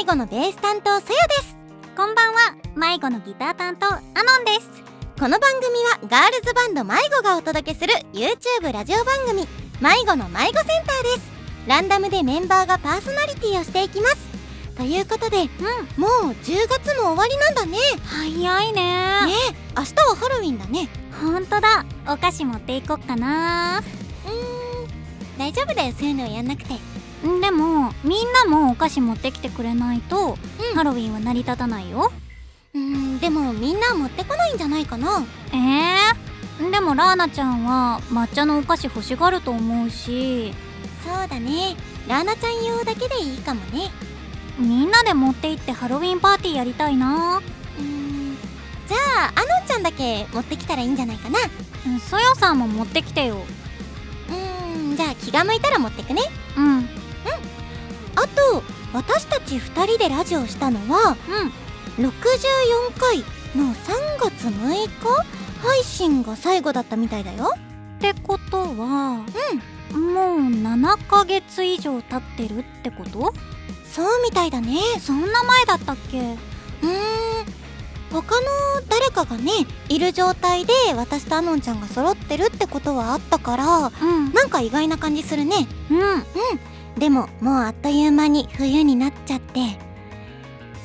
迷子のベース担当そよです。こんばんは。迷子のギター担当アノンです。この番組はガールズバンド迷子がお届けする YouTube ラジオ番組迷子の迷子センターです。ランダムでメンバーがパーソナリティをしていきます。ということで、うん、もう10月も終わりなんだね。早いね。ね。明日はハロウィンだね。ほんとだ。お菓子持っていこっかな。うーん。大丈夫だよそういうのやんなくてでもみんなもお菓子持ってきてくれないと、うん、ハロウィンは成り立たないよ。うんでもみんな持ってこないんじゃないかな。ええー、でもラーナちゃんは抹茶のお菓子欲しがると思うし。そうだね。ラーナちゃん用だけでいいかもね。みんなで持って行ってハロウィンパーティーやりたいな。うんじゃああのんちゃんだけ持ってきたらいいんじゃないかな。そよさんも持ってきてよ。うんじゃあ気が向いたら持ってくね。うんうんあと私たち2人でラジオしたのは、うん、64回の3月6日配信が最後だったみたいだよ。ってことはうん。もう7ヶ月以上経ってるってこと？そうみたいだね。そんな前だったっけ？うーん。他の誰かがねいる状態で私とアノンちゃんが揃ってるってことはあったから、うん、なんか意外な感じするね。うん。うんでももうあっという間に冬になっちゃって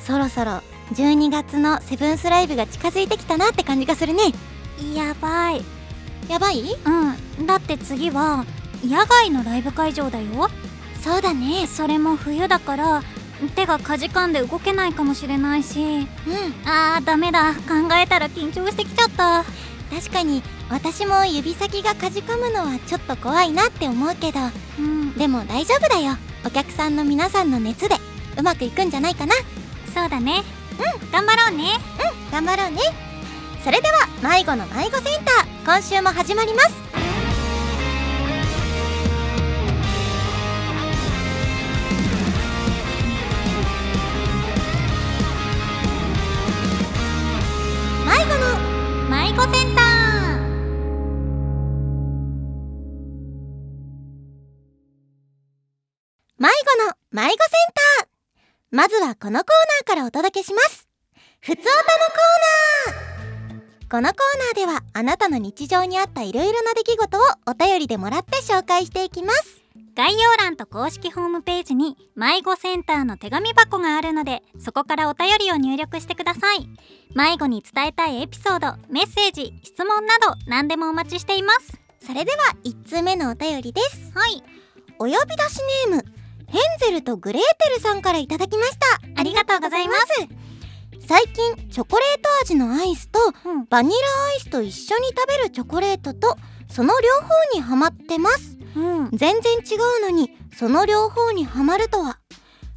そろそろ12月のセブンスライブが近づいてきたなって感じがするね。やばい。やばい？うん。だって次は野外のライブ会場だよ。そうだね。それも冬だから手がかじかんで動けないかもしれないし。うん。あーダメだ。考えたら緊張してきちゃった。確かに私も指先がかじかむのはちょっと怖いなって思うけど、うん、でも大丈夫だよ。お客さんの皆さんの熱でうまくいくんじゃないかな。そうだね。うん頑張ろうね。うん頑張ろうね。それでは迷子の迷子センター今週も始まります迷子センター。まずはこのコーナーからお届けします。ふつおたのコーナー。このコーナーではあなたの日常にあったいろいろな出来事をお便りでもらって紹介していきます。概要欄と公式ホームページに迷子センターの手紙箱があるのでそこからお便りを入力してください。迷子に伝えたいエピソードメッセージ質問など何でもお待ちしています。それでは1通目のお便りです。はい。お呼び出しネームヘンゼルとグレーテルさんからいただきました。ありがとうございます。最近チョコレート味のアイスと、うん、バニラアイスと一緒に食べるチョコレートとその両方にハマってます、うん、全然違うのにその両方にハマるとは。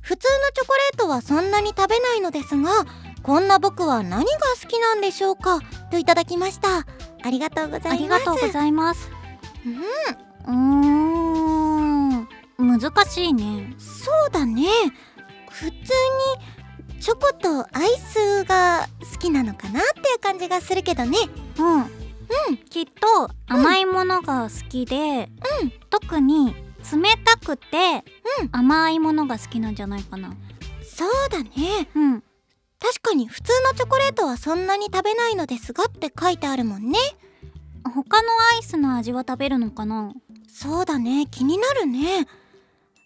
普通のチョコレートはそんなに食べないのですがこんな僕は何が好きなんでしょうか？といただきました。ありがとうございます。ありがとうございます。うん。うん難しいね。そうだね。普通にチョコとアイスが好きなのかなっていう感じがするけどね。うん。うん。きっと甘いものが好きで、うん、特に冷たくて、うん、甘いものが好きなんじゃないかな。そうだね。うん。確かに普通のチョコレートはそんなに食べないのですがって書いてあるもんね。他のアイスの味は食べるのかな？そうだね。気になるね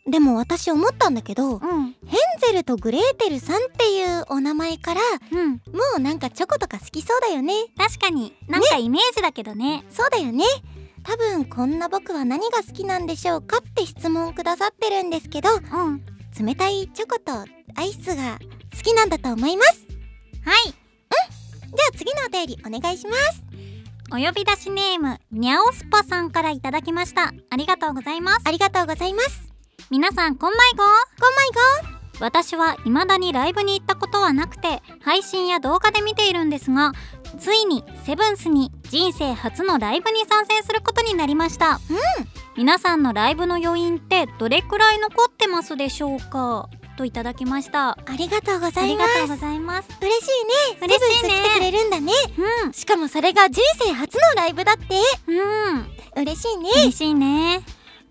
でも私思ったんだけど、うん、ヘンゼルとグレーテルさんっていうお名前から、うん、もうなんかチョコとか好きそうだよね。確かに。なんかイメージだけどね、ね、そうだよね。多分こんな僕は何が好きなんでしょうかって質問くださってるんですけど、うん、冷たいチョコとアイスが好きなんだと思います。はい。うん。じゃあ次のお便りお願いします。お呼び出しネームにゃおスパさんからいただきました。ありがとうございます。ありがとうございます皆さんこんまいご？こんまいご？私は未だにライブに行ったことはなくて配信や動画で見ているんですがついにセブンスに人生初のライブに参戦することになりました。うん。皆さんのライブの余韻ってどれくらい残ってますでしょうか？といただきました。ありがとうございます。ありがとうございます。嬉しいね。嬉しいね。来てくれるんだね。うん。しかもそれが人生初のライブだって。うん。嬉しいね。嬉しいね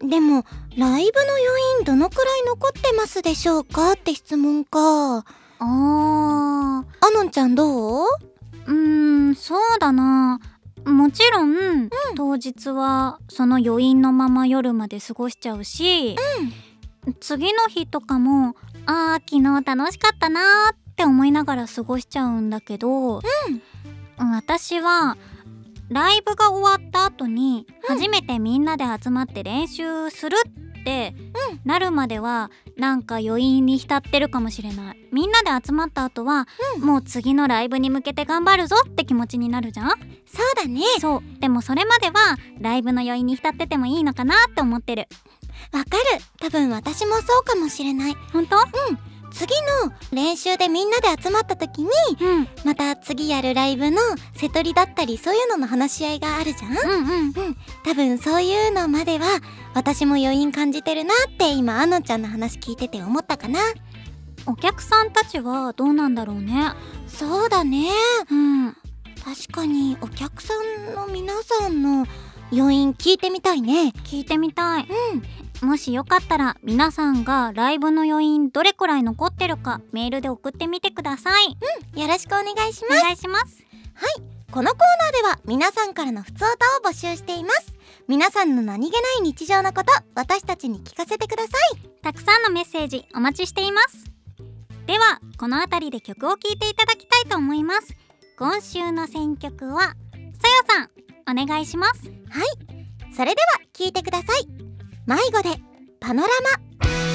でもライブの余韻どのくらい残ってますでしょうか？って質問か。ああー。あのんちゃんどう？うーんそうだな。もちろん、当日はその余韻のまま夜まで過ごしちゃうし、次の日とかもあー昨日楽しかったなーって思いながら過ごしちゃうんだけど、私はライブが終わった後に初めてみんなで集まって練習するってなるまではなんか余韻に浸ってるかもしれない。みんなで集まった後は、もう次のライブに向けて頑張るぞって気持ちになるじゃん？そうだね。そう。でもそれまではライブの余韻に浸っててもいいのかなって思ってる。わかる。多分私もそうかもしれない。本当？次の練習でみんなで集まった時にうん。また次やるライブの瀬取りだったりそういうのの話し合いがあるじゃんうんうん。多分そういうのまでは私も余韻感じてるなって今あのちゃんの話聞いてて思ったかな。お客さんたちはどうなんだろうね。そうだね。うん。確かにお客さんの皆さんの余韻聞いてみたいね。聞いてみたい。うんもしよかったら皆さんがライブの余韻どれくらい残ってるかメールで送ってみてください。よろしくお願いしおます。願いします。このコーナーでは皆さんからのふつおたを募集しています。皆さんの何気ない日常のこと私たちに聞かせてください。たくさんのメッセージお待ちしています。ではこの辺りで曲を聴いていただきたいと思います。今週の選曲はさよさんお願いします。それでは聞いてください迷子で。パノラマ。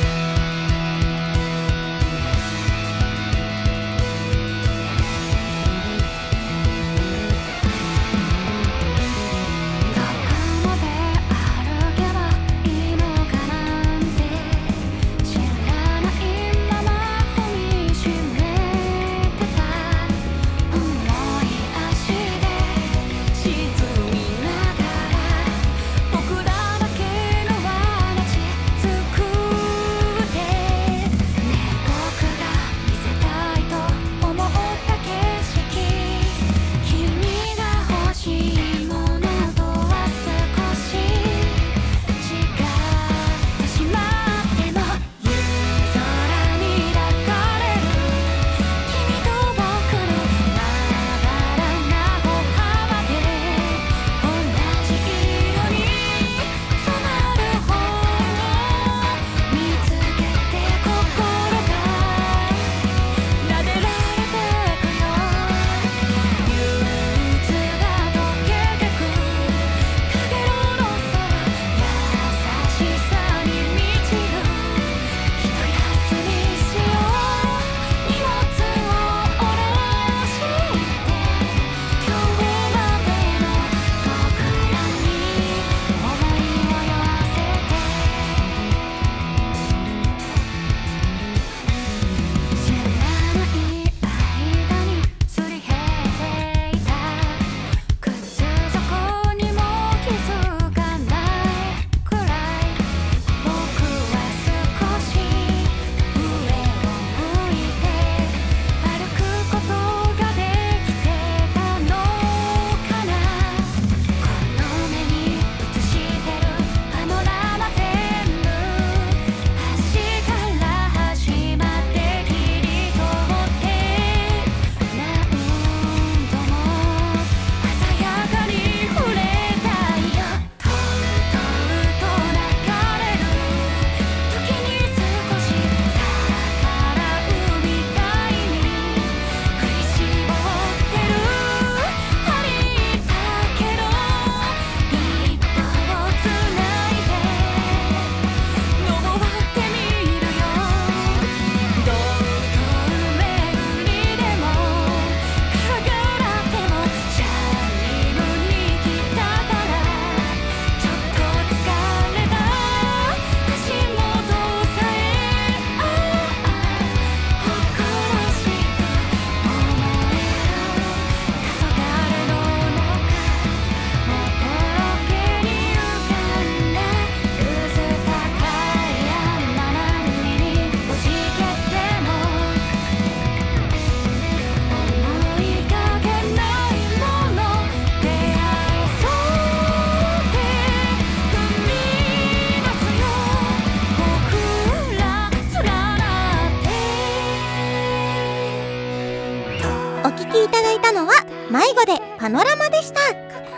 迷子でパノラマでした。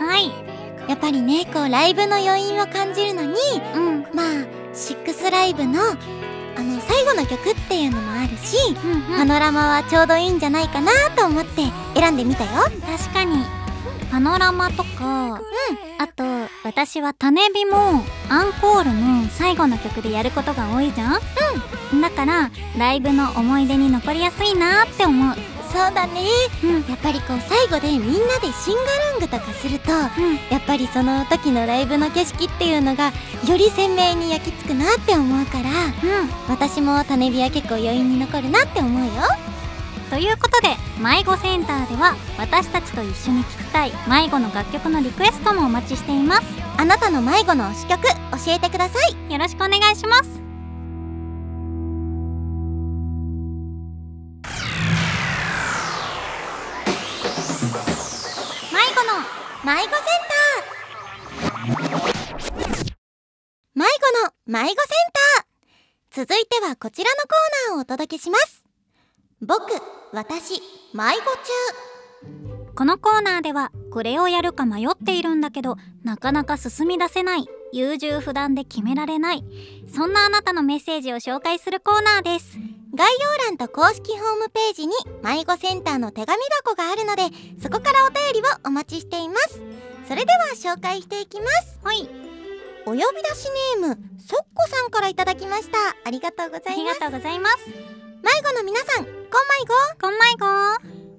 はい。やっぱりねこうライブの余韻を感じるのにうん。まあシックスライブのあの最後の曲っていうのもあるし、うんパノラマはちょうどいいんじゃないかなと思って選んでみたよ。確かに。パノラマとか、あと私は種火もアンコールの最後の曲でやることが多いじゃん？うん。だからライブの思い出に残りやすいなって思うそうだね。うん。やっぱりこう最後でみんなでシンガロングとかするとうん。やっぱりその時のライブの景色っていうのがより鮮明に焼き付くなって思うから私も種火は結構余韻に残るなって思うよ。ということで迷子センターでは私たちと一緒に聴きたい迷子の楽曲のリクエストもお待ちしています。あなたの迷子の推し曲教えてください。よろしくお願いします迷子センター迷子の迷子センター。続いてはこちらのコーナーをお届けします。僕私迷子中。このコーナーではこれをやるか迷っているんだけどなかなか進み出せない。優柔不断で決められない。そんなあなたのメッセージを紹介するコーナーです。概要欄と公式ホームページに迷子センターの手紙箱があるのでそこからお便りをお待ちしています。それでは紹介していきます。はい。お呼び出しネームそっこさんからいただきました。ありがとうござありいます。がとうございます。迷子の皆さんこん迷子こん迷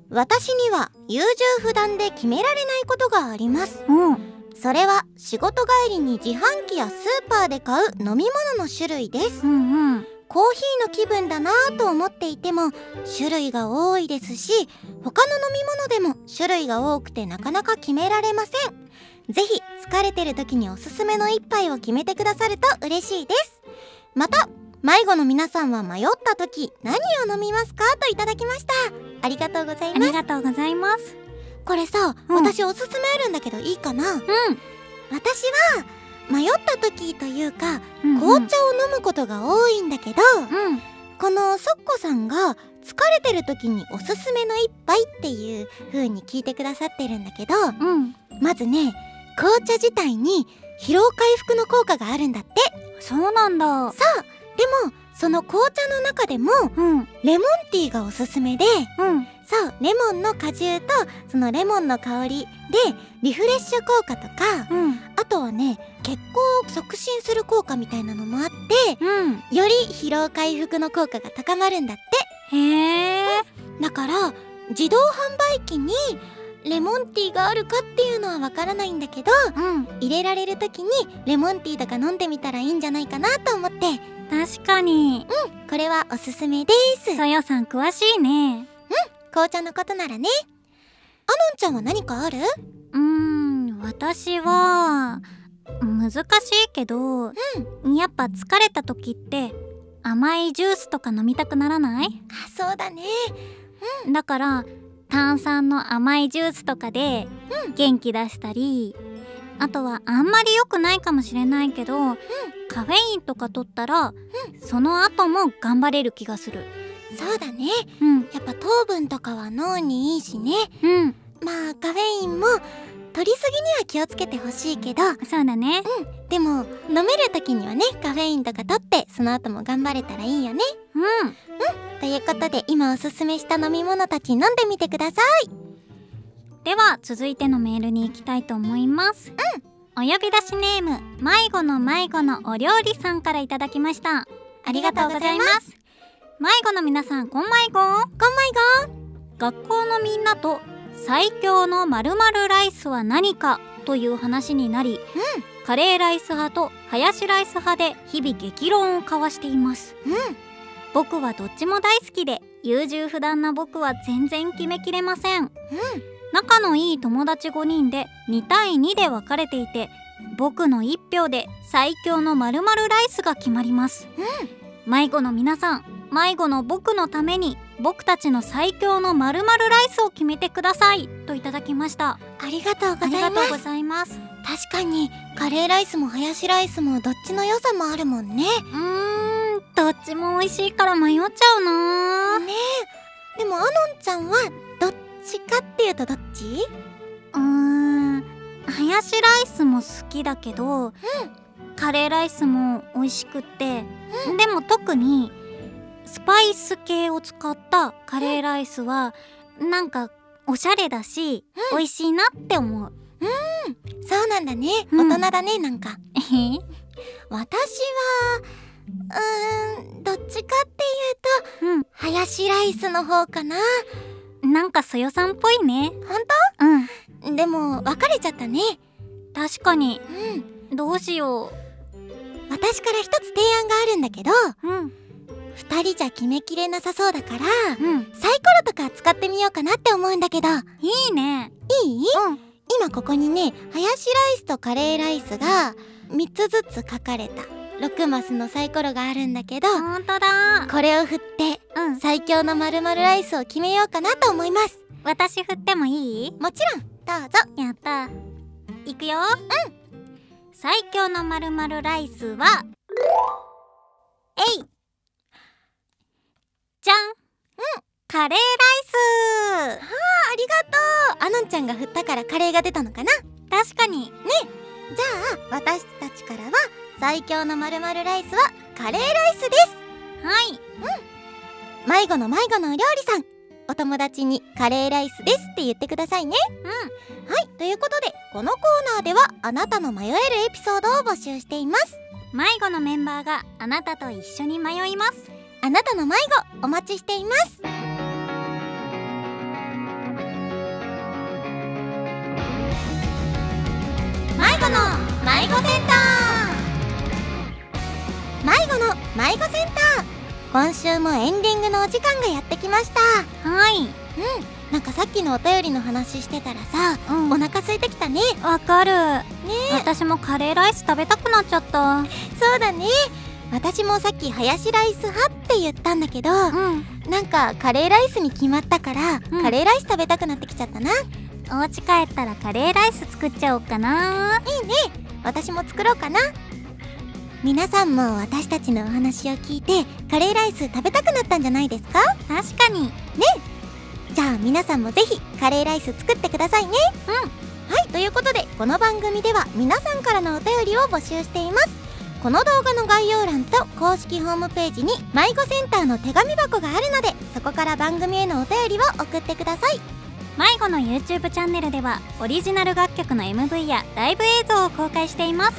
子私には優柔不断で決められないことがあります。うん。それは仕事帰りに自販機やスーパーで買う飲み物の種類です。うんうんコーヒーの気分だなぁと思っていても種類が多いですし他の飲み物でも種類が多くてなかなか決められません。ぜひ疲れてる時におすすめの一杯を決めてくださると嬉しいです。また迷子の皆さんは迷った時何を飲みますかといただきました。ありがとうございあます。りがとうございます。これさ、うん。私おすすめあるんだけどいいかな？うん。私は迷った時というかうん紅茶を飲むことが多いんだけど、うん。このそっこさんが疲れてる時におすすめの一杯っていう風に聞いてくださってるんだけどうん。まずね紅茶自体に疲労回復の効果があるんだって。そうなんだ。そう。でもその紅茶の中でもうん。レモンティーがおすすめでうんそうレモンの果汁とそのレモンの香りでリフレッシュ効果とかうん。あとはね血行を促進する効果みたいなのもあってうん。より疲労回復の効果が高まるんだって。へえだから自動販売機にレモンティーがあるかっていうのはわからないんだけどうん。入れられる時にレモンティーとか飲んでみたらいいんじゃないかなと思って。確かに。これはおすすめです。さやさん詳しいね紅茶のことならね。あのんちゃんは何かある？うーん私は難しいけど、やっぱ疲れた時って甘いジュースとか飲みたくならない？あそうだね。だから炭酸の甘いジュースとかで元気出したり、あとはあんまり良くないかもしれないけど、カフェインとか取ったら、その後も頑張れる気がするそうだね。うん。やっぱ糖分とかは脳にいいしね。うん。まあカフェインも取りすぎには気をつけてほしいけど。そうだね。でも飲める時にはねカフェインとか取ってその後も頑張れたらいいよね。うん。ということで今おすすめした飲み物たち飲んでみてください。では続いてのメールに行きたいと思います。お呼び出しネーム迷子の迷子のお料理さんからいただきました。ありがとうございます迷子の皆さんこん迷子？こんまい学校のみんなと最強の〇〇ライスは何かという話になり、カレーライス派とハヤシライス派で日々激論を交わしています。ごうん。僕はどっちも大好きで優柔不断な僕は全然決めきれません。仲のいい友達5人で2対2で分かれていて僕の1票で最強の〇〇ライスが決まります、迷子の皆さん迷子の僕のために僕たちの最強の〇〇ライスを決めてくださいといただきました。ありがとうございます。確かにカレーライスもハヤシライスもどっちの良さもあるもんね。うーんどっちも美味しいから迷っちゃうな。ねえ。でもあのんちゃんはどっちかっていうとどっち？うーんハヤシライスも好きだけど、カレーライスも美味しくって、でも特にスパイス系を使ったカレーライスは、なんかおしゃれだし、美味しいなって思う。そうなんだね、うん。大人だねなんか。私はうーんどっちかっていうとハヤシライスの方かな。うんなんかそよさんっぽいね。本うん。当でも別れちゃったね。確かに。うんどうしよ私から一つ提案があるんだけどううん。二人じゃ決めきれなさそうだからうん。サイコロとか使ってみようかなって思うんだけど。いいいね。いうん。今ここにねハヤシライスとカレーライスが3つずつ書かれた。6マスのサイコロがあるんだけどほんとだ。これを振ってうん。最強のまるまるライスを決めようかなと思います。私振ってもいい？もちろん。どうぞ。やった。いくよ。うん最強のまるまるライスはえい。じゃん。うん。カレーライス。ありがとう。アノンちゃんが振ったからカレーが出たのかな？確かに。じゃあ私たちからは最強のまるまるライスはカレーライスです。はい。迷子の迷子のお料理さん。お友達にカレーライスですって言ってくださいね。はいということでこのコーナーではあなたの迷えるエピソードを募集しています。迷子のメンバーがあなたと一緒に迷います。あなたの迷子お待ちしています。迷子の迷子センター。迷子の迷子センター。今週もエンディングのお時間がやってきました。はいなんかさっきのお便りの話してたらさ、うん。お腹空いてきたね。わかる。ね。私もカレーライス食べたくなっちゃった。そうだね。私もさっきハヤシライス派って言ったんだけどうん。なんかカレーライスに決まったから、うん。カレーライス食べたくなってきちゃったな。お家帰ったらカレーライス作っちゃおうかな。いいね。私も作ろうかな。皆さんも私たちのお話を聞いてカレーライス食べたくなったんじゃないですか？確かにじゃあ皆さんもぜひカレーライス作ってくださいね。うん。はいということでこの番組では皆さんからのお便りを募集しています。この動画の概要欄と公式ホームページに迷子センターの手紙箱があるのでそこから番組へのお便りを送ってください。迷子の YouTube チャンネルではオリジナル楽曲の MV やライブ映像を公開しています。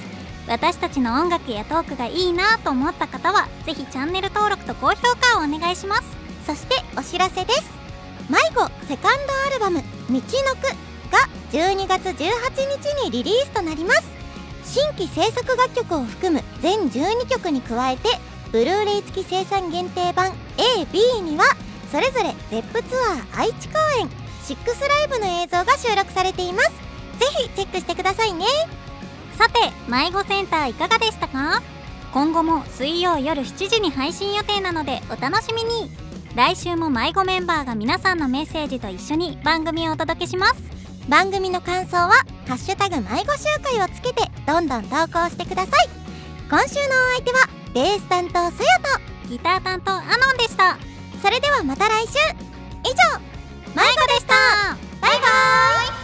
私たちの音楽やトークがいいなと思った方はぜひチャンネル登録と高評価をお願いします。そしてお知らせです迷子セカンドアルバム「道のく」が12月18日にリリースとなります。新規制作楽曲を含む全12曲に加えてブルーレイ付き生産限定版 AB にはそれぞれ ZEP ツアー愛知公演6ライブの映像が収録されています。ぜひチェックしてくださいね。さて迷子センターいかがでしたか？今後も水曜夜7時に配信予定なのでお楽しみに。来週も迷子メンバーが皆さんのメッセージと一緒に番組をお届けします。番組の感想は「ハッシュタグ迷子集会」をつけてどんどん投稿してください。今週のお相手はベース担当そやとギター担当アノンでした。それではまた来週。以上迷子でした。バイバイ。